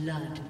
blood.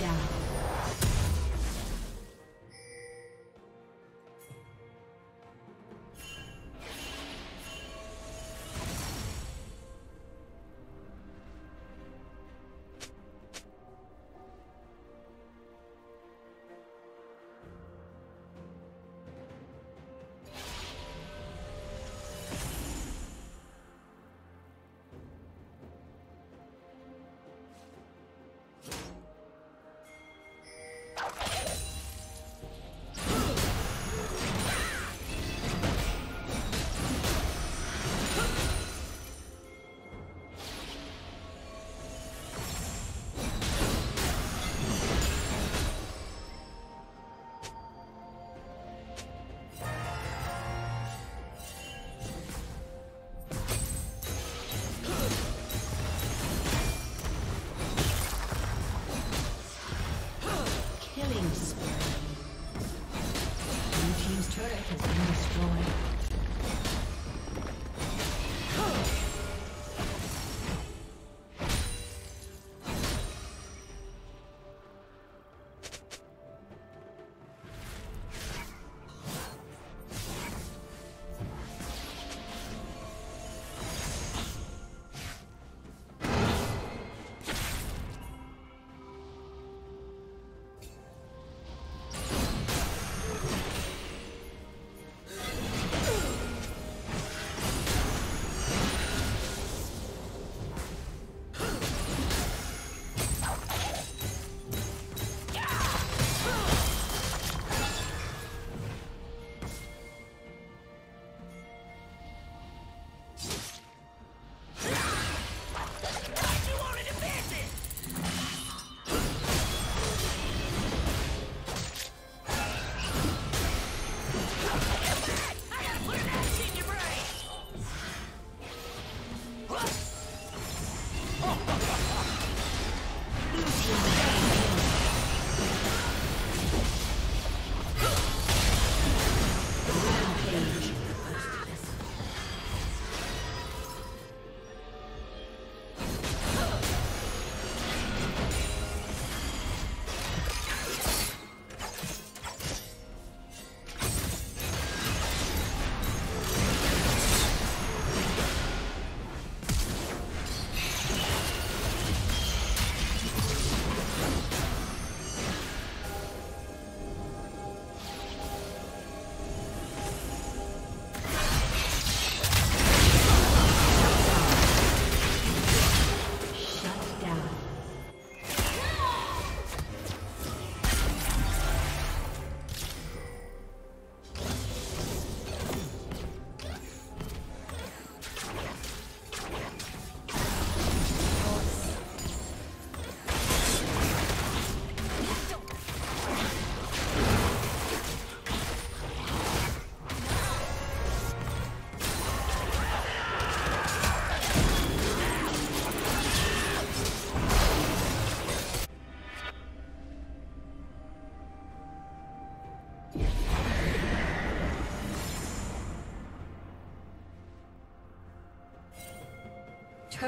down.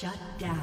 Shut down.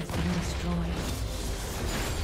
Has been destroyed.